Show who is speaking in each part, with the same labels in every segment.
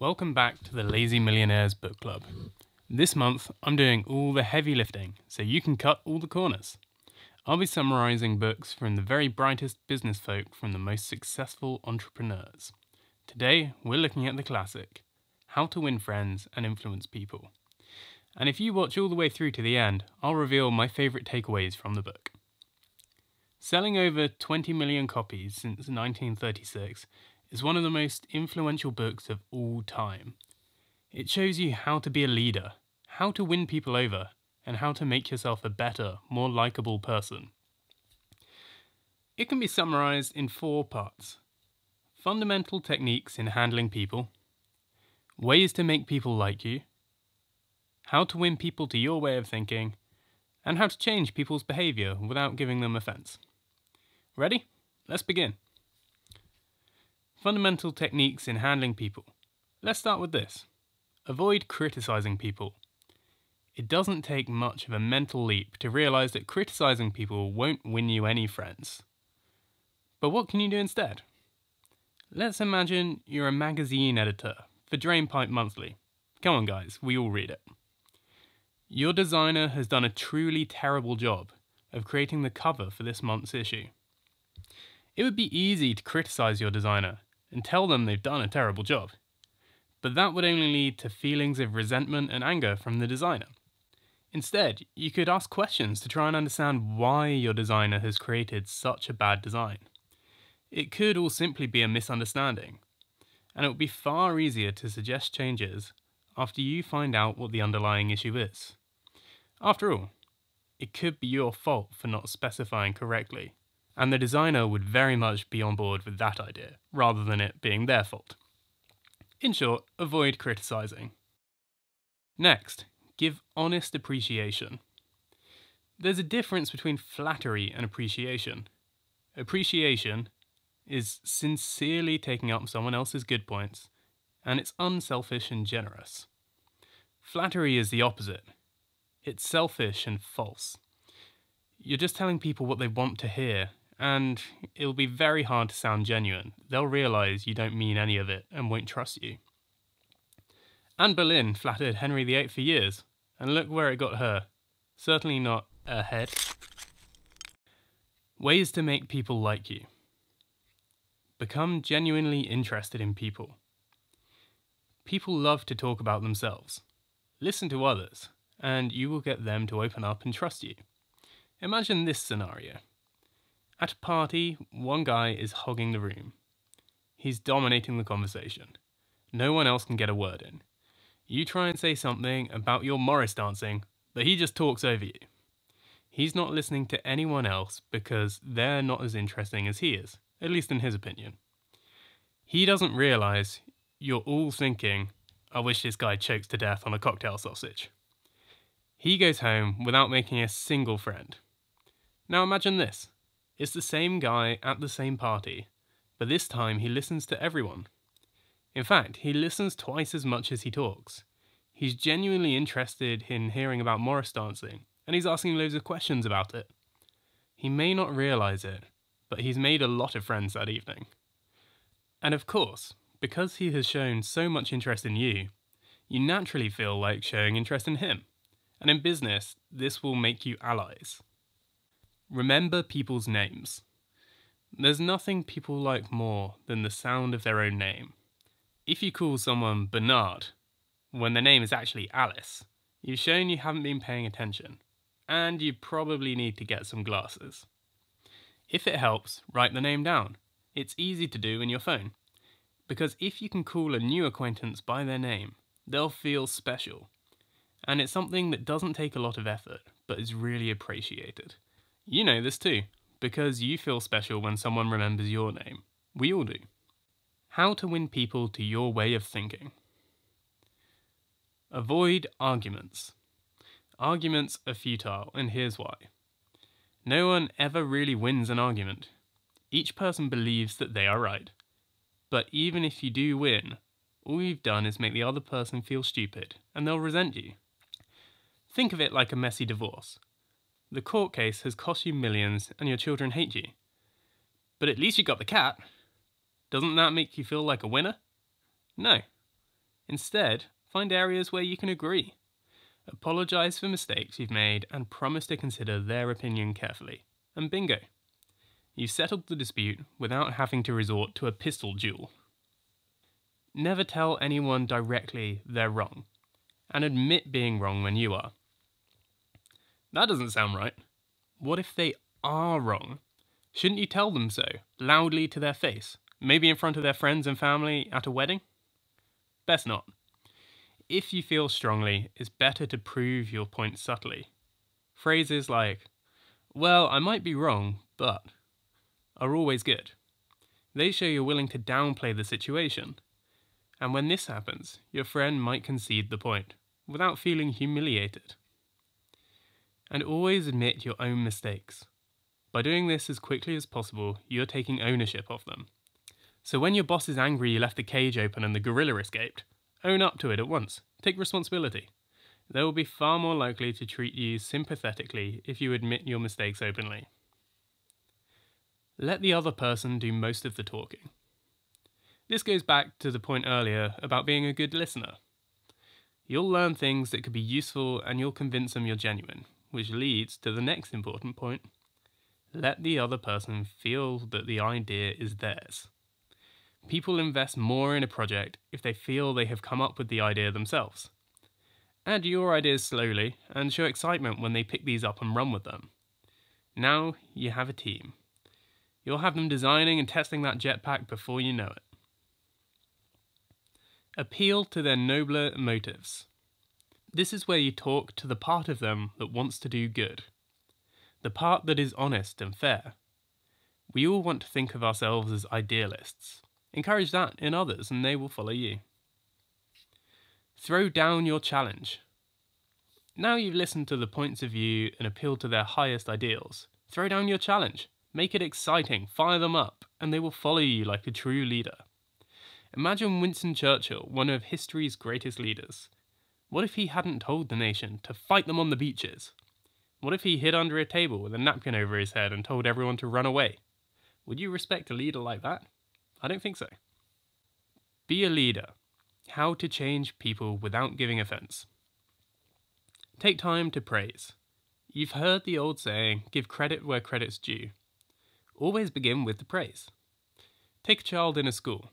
Speaker 1: Welcome back to the Lazy Millionaires Book Club. This month, I'm doing all the heavy lifting so you can cut all the corners. I'll be summarising books from the very brightest business folk from the most successful entrepreneurs. Today, we're looking at the classic How to Win Friends and Influence People. And if you watch all the way through to the end, I'll reveal my favourite takeaways from the book. Selling over 20 million copies since 1936 is one of the most influential books of all time. It shows you how to be a leader, how to win people over, and how to make yourself a better, more likable person. It can be summarized in four parts fundamental techniques in handling people, ways to make people like you, how to win people to your way of thinking, and how to change people's behavior without giving them offense. Ready? Let's begin. Fundamental techniques in handling people. Let's start with this. Avoid criticizing people. It doesn't take much of a mental leap to realize that criticizing people won't win you any friends. But what can you do instead? Let's imagine you're a magazine editor for Drainpipe Monthly. Come on, guys, we all read it. Your designer has done a truly terrible job of creating the cover for this month's issue. It would be easy to criticize your designer and tell them they've done a terrible job, but that would only lead to feelings of resentment and anger from the designer. Instead, you could ask questions to try and understand why your designer has created such a bad design. It could all simply be a misunderstanding, and it would be far easier to suggest changes after you find out what the underlying issue is. After all, it could be your fault for not specifying correctly, and the designer would very much be on board with that idea, rather than it being their fault. In short, avoid criticising. Next, give honest appreciation. There's a difference between flattery and appreciation. Appreciation is sincerely taking up someone else's good points, and it's unselfish and generous. Flattery is the opposite. It's selfish and false. You're just telling people what they want to hear, and it'll be very hard to sound genuine. They'll realise you don't mean any of it and won't trust you. Anne Boleyn flattered Henry VIII for years, and look where it got her. Certainly not ahead. Ways to make people like you. Become genuinely interested in people. People love to talk about themselves. Listen to others, and you will get them to open up and trust you. Imagine this scenario. At a party, one guy is hogging the room. He's dominating the conversation. No one else can get a word in. You try and say something about your Morris dancing, but he just talks over you. He's not listening to anyone else because they're not as interesting as he is, at least in his opinion. He doesn't realise you're all thinking, I wish this guy chokes to death on a cocktail sausage. He goes home without making a single friend. Now imagine this it's the same guy at the same party, but this time he listens to everyone. In fact, he listens twice as much as he talks. He's genuinely interested in hearing about Morris dancing, and he's asking loads of questions about it. He may not realise it, but he's made a lot of friends that evening. And of course, because he has shown so much interest in you, you naturally feel like showing interest in him. And in business, this will make you allies. Remember people's names. There's nothing people like more than the sound of their own name. If you call someone Bernard, when their name is actually Alice, you've shown you haven't been paying attention, and you probably need to get some glasses. If it helps, write the name down. It's easy to do in your phone. Because if you can call a new acquaintance by their name, they'll feel special. And it's something that doesn't take a lot of effort, but is really appreciated. You know this too, because you feel special when someone remembers your name. We all do. How to win people to your way of thinking. Avoid arguments. Arguments are futile, and here's why. No one ever really wins an argument. Each person believes that they are right. But even if you do win, all you've done is make the other person feel stupid, and they'll resent you. Think of it like a messy divorce. The court case has cost you millions, and your children hate you. But at least you got the cat. Doesn't that make you feel like a winner? No. Instead, find areas where you can agree. Apologise for mistakes you've made and promise to consider their opinion carefully. And bingo! You've settled the dispute without having to resort to a pistol duel. Never tell anyone directly they're wrong, and admit being wrong when you are. That doesn't sound right. What if they are wrong? Shouldn't you tell them so, loudly to their face? Maybe in front of their friends and family at a wedding? Best not. If you feel strongly, it's better to prove your point subtly. Phrases like, well, I might be wrong, but, are always good. They show you're willing to downplay the situation. And when this happens, your friend might concede the point, without feeling humiliated. And always admit your own mistakes. By doing this as quickly as possible, you're taking ownership of them. So when your boss is angry you left the cage open and the gorilla escaped, own up to it at once. Take responsibility. They will be far more likely to treat you sympathetically if you admit your mistakes openly. Let the other person do most of the talking. This goes back to the point earlier about being a good listener. You'll learn things that could be useful and you'll convince them you're genuine, which leads to the next important point let the other person feel that the idea is theirs. People invest more in a project if they feel they have come up with the idea themselves. Add your ideas slowly and show excitement when they pick these up and run with them. Now you have a team. You'll have them designing and testing that jetpack before you know it. Appeal to their nobler motives. This is where you talk to the part of them that wants to do good the part that is honest and fair. We all want to think of ourselves as idealists. Encourage that in others and they will follow you. Throw down your challenge. Now you've listened to the points of view and appealed to their highest ideals, throw down your challenge. Make it exciting, fire them up, and they will follow you like a true leader. Imagine Winston Churchill, one of history's greatest leaders. What if he hadn't told the nation to fight them on the beaches? What if he hid under a table with a napkin over his head and told everyone to run away? Would you respect a leader like that? I don't think so. Be a leader. How to change people without giving offense. Take time to praise. You've heard the old saying, give credit where credit's due. Always begin with the praise. Take a child in a school.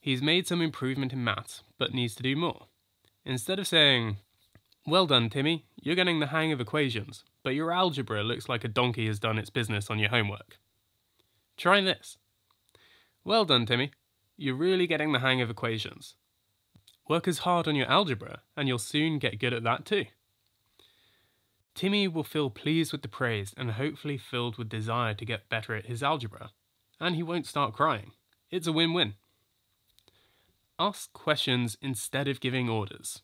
Speaker 1: He's made some improvement in maths, but needs to do more. Instead of saying, well done, Timmy, you're getting the hang of equations, but your algebra looks like a donkey has done its business on your homework. Try this. Well done, Timmy. You're really getting the hang of equations. Work as hard on your algebra, and you'll soon get good at that too. Timmy will feel pleased with the praise and hopefully filled with desire to get better at his algebra, and he won't start crying. It's a win-win. Ask questions instead of giving orders.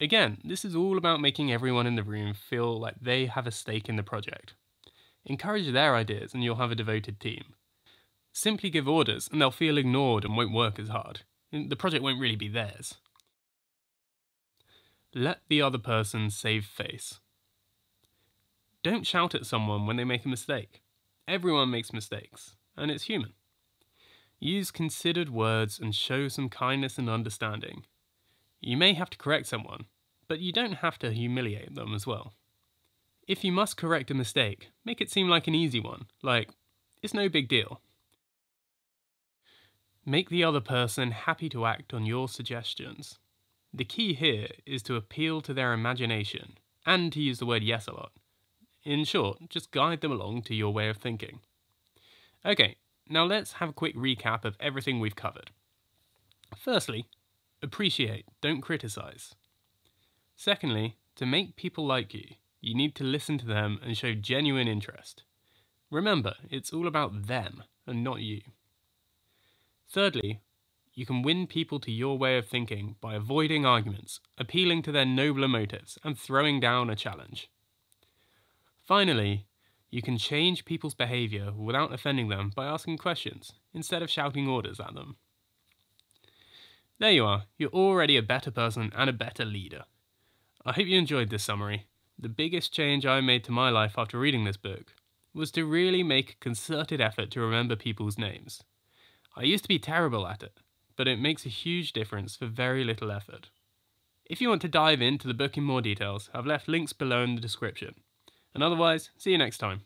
Speaker 1: Again, this is all about making everyone in the room feel like they have a stake in the project. Encourage their ideas and you'll have a devoted team. Simply give orders and they'll feel ignored and won't work as hard. The project won't really be theirs. Let the other person save face. Don't shout at someone when they make a mistake. Everyone makes mistakes, and it's human. Use considered words and show some kindness and understanding. You may have to correct someone, but you don't have to humiliate them as well. If you must correct a mistake, make it seem like an easy one, like, it's no big deal. Make the other person happy to act on your suggestions. The key here is to appeal to their imagination, and to use the word yes a lot. In short, just guide them along to your way of thinking. Okay, now let's have a quick recap of everything we've covered. Firstly, Appreciate, don't criticize. Secondly, to make people like you, you need to listen to them and show genuine interest. Remember, it's all about them and not you. Thirdly, you can win people to your way of thinking by avoiding arguments, appealing to their nobler motives, and throwing down a challenge. Finally, you can change people's behaviour without offending them by asking questions, instead of shouting orders at them. There you are, you're already a better person and a better leader. I hope you enjoyed this summary. The biggest change I made to my life after reading this book was to really make a concerted effort to remember people's names. I used to be terrible at it, but it makes a huge difference for very little effort. If you want to dive into the book in more details, I've left links below in the description. And otherwise, see you next time.